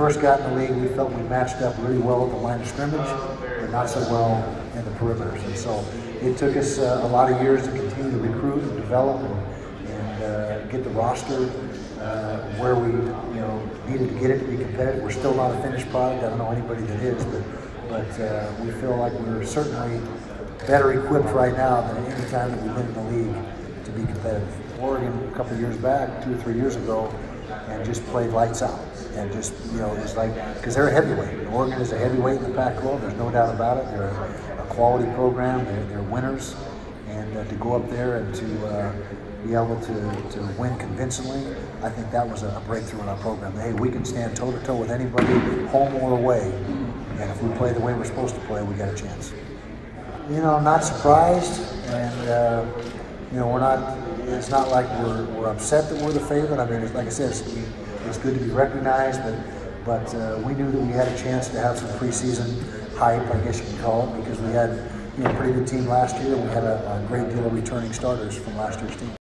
first got in the league, we felt we matched up really well at the line of scrimmage, but not so well in the perimeters. And so it took us uh, a lot of years to continue to recruit and develop and, and uh, get the roster uh, where we you know needed to get it to be competitive. We're still not a finished product. I don't know anybody that is, but but uh, we feel like we're certainly better equipped right now than any time that we've been in the league to be competitive. Oregon a couple years back, two or three years ago, and just played lights out. And just, you know, it's like, because they're a heavyweight. Oregon is a heavyweight in the Pac 12, there's no doubt about it. They're a, quality program, they're, they're winners. And uh, to go up there and to uh, be able to, to win convincingly, I think that was a breakthrough in our program. Hey, we can stand toe to toe with anybody, home or away. And if we play the way we're supposed to play, we got a chance. You know, I'm not surprised, and uh, you know, we're not. It's not like we're, we're upset that we're the favorite. I mean, like I said, it's, it's good to be recognized, but but uh, we knew that we had a chance to have some preseason hype, I guess you can call it, because we had you know a pretty good team last year. We had a, a great deal of returning starters from last year's team.